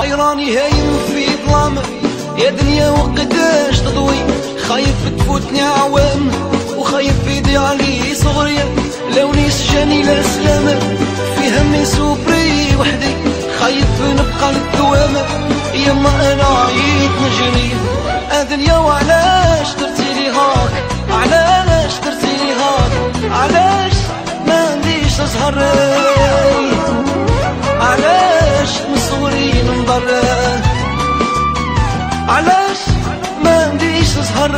حيراني هايم في ظلام. يا دنيا وقداش تضوي؟ خايف تفوتني عوام وخايف يضيع علي صغري. لوني سجاني لا في همي سوبري وحدي. خايف نبقى للدوام يما أنا عييت نجري دنيا وعلاش درتي لي هاك؟ علاش درتي لي هاك؟ علاش ما عنديش أزهر؟ علاش ما عنديش ازهر